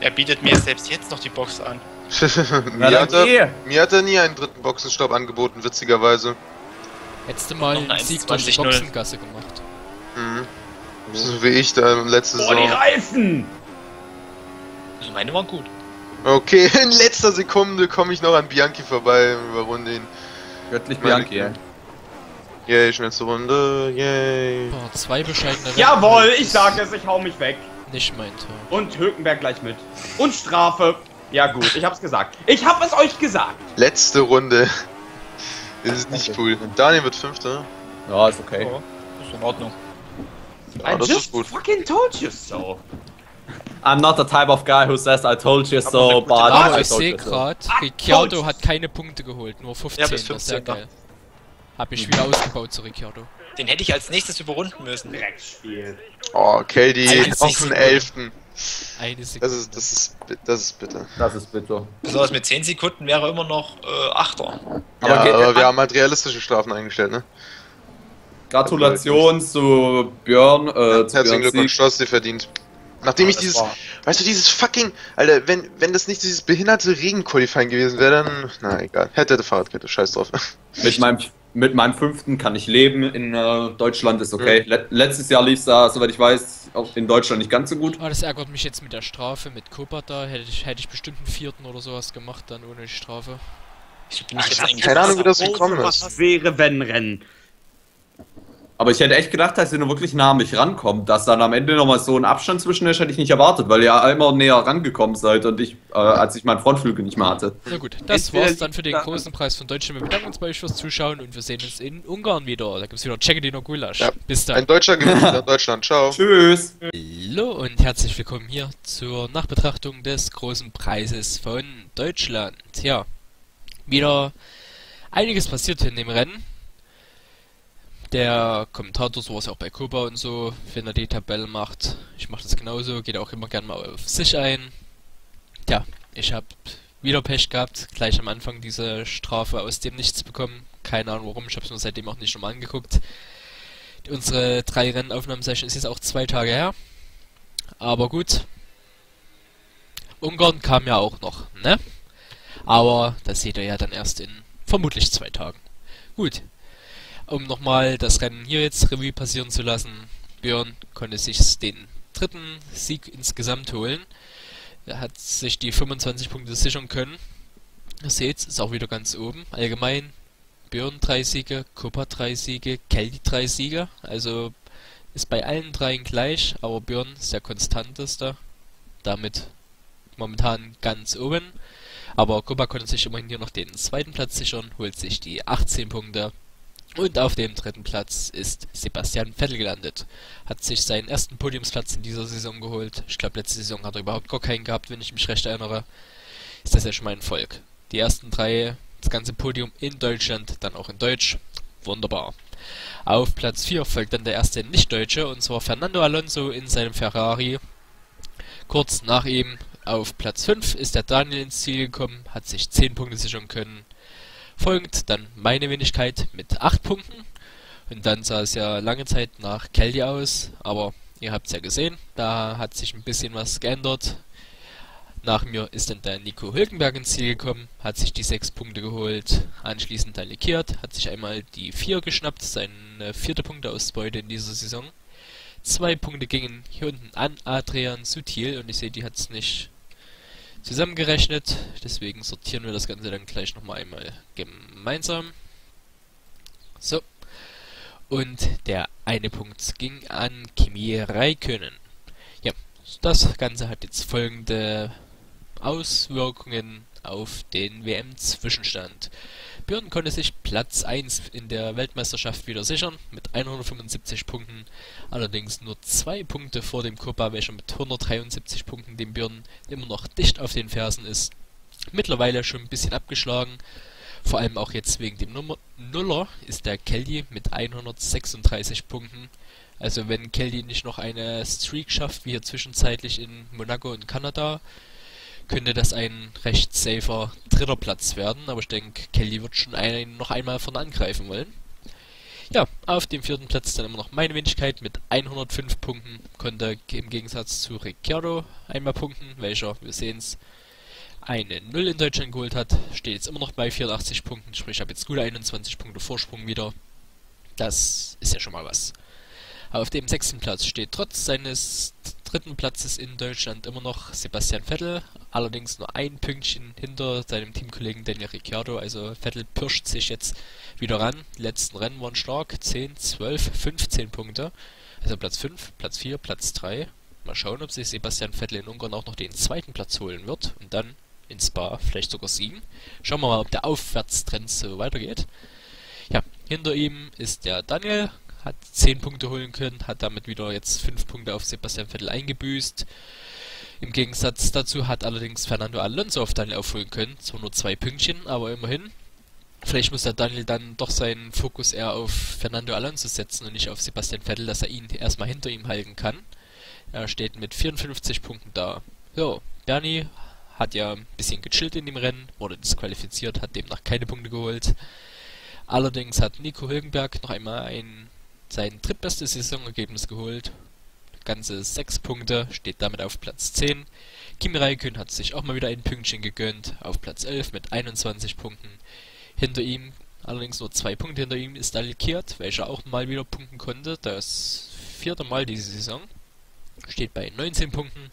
Speaker 1: Er bietet mir selbst jetzt noch die Box an.
Speaker 3: Mir, hat er,
Speaker 5: geh.
Speaker 3: mir hat er nie einen dritten Boxenstopp angeboten, witzigerweise.
Speaker 2: Hättest du mal einen Sieg durch die
Speaker 1: 21-0.
Speaker 2: Boxengasse gemacht.
Speaker 3: Mhm. So wie ich da letzte
Speaker 4: Oh, die
Speaker 3: Saison.
Speaker 4: Reifen!
Speaker 1: Also meine waren gut.
Speaker 3: Okay, in letzter Sekunde komme ich noch an Bianchi vorbei, überrunde ihn.
Speaker 5: Göttlich
Speaker 3: Meine
Speaker 5: Bianchi, ey.
Speaker 3: Yay, schnellste Runde, yay.
Speaker 2: Boah, zwei bescheidene Rennen.
Speaker 4: Jawohl, ich
Speaker 2: ist
Speaker 4: sag es, ich hau mich weg.
Speaker 2: Nicht mein Tor.
Speaker 4: Und Hülkenberg gleich mit. Und Strafe. Ja gut, ich hab's gesagt. Ich hab es euch gesagt.
Speaker 3: Letzte Runde. Das ist nicht cool. Daniel wird Fünfter.
Speaker 5: Ja, ist okay.
Speaker 1: Oh, ist in Ordnung.
Speaker 3: Ja, das ist gut.
Speaker 4: fucking told you so.
Speaker 5: I'm not the type of guy who says I told you so, but I
Speaker 2: ich
Speaker 5: told
Speaker 2: sehe
Speaker 5: you so.
Speaker 2: gerade, Ricciardo hat keine Punkte geholt, nur 15.
Speaker 1: Ja, bis
Speaker 2: das ist sehr
Speaker 1: 15.
Speaker 2: geil. Hab ich wieder ausgebaut zu Ricciardo.
Speaker 1: Den hätte ich als nächstes überrunden müssen.
Speaker 4: Dreckspiel.
Speaker 3: Oh, Kelly
Speaker 1: 21
Speaker 3: auf den
Speaker 1: Sekunden.
Speaker 3: Elften.
Speaker 2: Eine Sekunde.
Speaker 3: Das ist, das ist, das ist bitter.
Speaker 5: Das ist bitter.
Speaker 1: Besonders mit 10 Sekunden wäre er immer noch äh, Achter.
Speaker 5: Aber
Speaker 3: ja,
Speaker 5: geht-
Speaker 3: aber wir haben halt realistische Strafen eingestellt, ne?
Speaker 5: Gratulation zu Björn. Äh, zu
Speaker 3: Herzlichen Glückwunsch, du hast dir verdient. Nachdem ich
Speaker 6: Das
Speaker 3: dieses,
Speaker 6: war-
Speaker 3: weißt du, dieses fucking, Alter, wenn, wenn das nicht dieses behinderte Regenqualifying gewesen wäre, dann, na egal. Hätte, hätte Fahrradkette, scheiß drauf.
Speaker 5: Mit meinem, mit meinem fünften kann ich leben. In äh, Deutschland ist okay. Le letztes Jahr lief es da, soweit ich weiß, auch in Deutschland nicht ganz so gut.
Speaker 2: Ah, das ärgert mich jetzt mit der Strafe, mit Kopat da. Hätte ich, hätte ich bestimmt einen vierten oder sowas gemacht, dann ohne die Strafe.
Speaker 1: Ich bin nicht eigentlich
Speaker 3: keine Ahnung, wie das
Speaker 4: Oh,
Speaker 3: gekommen
Speaker 4: was
Speaker 3: ist.
Speaker 4: wäre, wenn Rennen?
Speaker 5: Aber ich hätte echt gedacht, dass ihr nur wirklich nah an mich rankommt. Dass dann am Ende nochmal so ein Abstand zwischen ist, hätte ich nicht erwartet, weil ihr ja immer näher rangekommen seid und ich, äh, als ich meinen Frontflügel nicht mehr hatte.
Speaker 2: Na gut, das
Speaker 4: Entweder
Speaker 2: war's dann für den großen Preis von Deutschland. Wir bedanken uns bei euch fürs Zuschauen und wir sehen uns in Ungarn wieder. Da gibt's wieder Cegediner Gulasch.
Speaker 3: Ja.
Speaker 2: Bis dann.
Speaker 3: Ein Deutscher gewinnt in Deutschland, ciao.
Speaker 5: Tschüss!
Speaker 2: Hallo und herzlich willkommen hier zur Nachbetrachtung des großen Preises von Deutschland. Ja, wieder einiges passiert in dem Rennen. Der Kommentator, so was auch bei Kuba und so, wenn er die Tabelle macht, ich mache das genauso, geht auch immer gerne mal auf sich ein. Tja, ich habe wieder Pech gehabt, gleich am Anfang diese Strafe aus dem Nichts bekommen. Keine Ahnung warum, ich habe es mir seitdem auch nicht nochmal angeguckt. Unsere drei Rennaufnahmesession ist jetzt auch zwei Tage her. Aber gut. Ungarn kam ja auch noch, ne? Aber das seht ihr ja dann erst in vermutlich zwei Tagen. Gut. Um nochmal das Rennen hier jetzt Revue passieren zu lassen. Björn konnte sich den dritten Sieg insgesamt holen. Er hat sich die 25 Punkte sichern können. Ihr seht, ist auch wieder ganz oben. Allgemein Björn drei Siege, Kuppa drei Siege, Kelly drei Siege. Also ist bei allen dreien gleich, aber Björn ist der konstanteste. Damit momentan ganz oben. Aber Kuppa konnte sich immerhin hier noch den zweiten Platz sichern, holt sich die 18 Punkte. Und auf dem dritten Platz ist Sebastian Vettel gelandet. Hat sich seinen ersten Podiumsplatz in dieser Saison geholt. Ich glaube, letzte Saison hat er überhaupt gar keinen gehabt, wenn ich mich recht erinnere. Ist das ja schon mal ein Volk. Die ersten drei, das ganze Podium in Deutschland, dann auch in Deutsch. Wunderbar. Auf Platz 4 folgt dann der erste Nicht-Deutsche, und zwar Fernando Alonso in seinem Ferrari. Kurz nach ihm auf Platz 5 ist der Daniel ins Ziel gekommen, hat sich 10 Punkte sichern können. Folgend dann meine Wenigkeit mit 8 Punkten. Und dann sah es ja lange Zeit nach Kelly aus, aber ihr habt es ja gesehen, da hat sich ein bisschen was geändert. Nach mir ist dann der Nico Hülkenberg ins Ziel gekommen, hat sich die 6 Punkte geholt, anschließend dann Likiert, hat sich einmal die 4 geschnappt, seine vierte Punkteausbeute in dieser Saison. Zwei Punkte gingen hier unten an Adrian Sutil und ich sehe, die hat es nicht zusammengerechnet. Deswegen sortieren wir das Ganze dann gleich nochmal einmal gemeinsam. So. Und der eine Punkt ging an Kimi Räikkönen. Ja, das Ganze hat jetzt folgende Auswirkungen auf den WM-Zwischenstand. Björn konnte sich Platz 1 in der Weltmeisterschaft wieder sichern mit 175 Punkten, allerdings nur zwei Punkte vor dem Copa, welcher mit 173 Punkten dem Björn immer noch dicht auf den Fersen ist. Mittlerweile schon ein bisschen abgeschlagen, vor allem auch jetzt wegen dem Nummer Nuller ist der Kelly mit 136 Punkten. Also wenn Kelly nicht noch eine Streak schafft, wie hier zwischenzeitlich in Monaco und Kanada, könnte das ein recht safer dritter Platz werden, aber ich denke, Kelly wird schon einen noch einmal von angreifen wollen. Ja, auf dem vierten Platz dann immer noch meine Wenigkeit mit 105 Punkten, konnte im Gegensatz zu Ricciardo einmal punkten, welcher, wir sehen's, eine 0 in Deutschland geholt hat, steht jetzt immer noch bei 84 Punkten, sprich ich habe jetzt gute 21 Punkte Vorsprung wieder. Das ist ja schon mal was. Auf dem sechsten Platz steht trotz seines dritten Platzes in Deutschland immer noch Sebastian Vettel, allerdings nur ein Pünktchen hinter seinem Teamkollegen Daniel Ricciardo, also Vettel pirscht sich jetzt wieder ran. Letzten Rennen waren stark, 10, 12, 15 Punkte, also Platz 5, Platz 4, Platz 3. Mal schauen, ob sich Sebastian Vettel in Ungarn auch noch den zweiten Platz holen wird und dann in Spa vielleicht sogar siegen. Schauen wir mal, ob der Aufwärtstrend so weitergeht. Ja, hinter ihm ist der Daniel, hat 10 Punkte holen können, hat damit wieder jetzt 5 Punkte auf Sebastian Vettel eingebüßt. Im Gegensatz dazu hat allerdings Fernando Alonso auf Daniel aufholen können, zwar nur zwei Pünktchen, aber immerhin. Vielleicht muss der Daniel dann doch seinen Fokus eher auf Fernando Alonso setzen und nicht auf Sebastian Vettel, dass er ihn erstmal hinter ihm halten kann. Er steht mit 54 Punkten da. So, Bernie hat ja ein bisschen gechillt in dem Rennen, wurde disqualifiziert, hat demnach keine Punkte geholt. Allerdings hat Nico Hülkenberg noch einmal ein sein drittbestes Saisonergebnis geholt. Ganze 6 Punkte, steht damit auf Platz 10. Kimi Räikkönen hat sich auch mal wieder ein Pünktchen gegönnt, auf Platz 11 mit 21 Punkten. Hinter ihm, allerdings nur zwei Punkte hinter ihm, ist Alikiert, welcher auch mal wieder punkten konnte, das vierte Mal diese Saison. Steht bei 19 Punkten.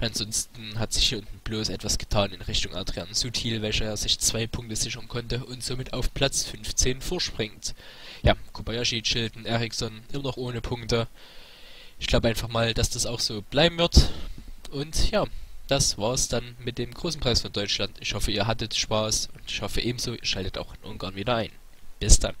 Speaker 2: Ansonsten hat sich hier unten bloß etwas getan in Richtung Adrian Sutil, welcher sich zwei Punkte sichern konnte und somit auf Platz 15 vorspringt. Ja, Kobayashi, Chilton, Ericsson immer noch ohne Punkte. Ich glaube einfach mal, dass das auch so bleiben wird. Und ja, das war's dann mit dem großen Preis von Deutschland. Ich hoffe, ihr hattet Spaß und ich hoffe ebenso, ihr schaltet auch in Ungarn wieder ein. Bis dann.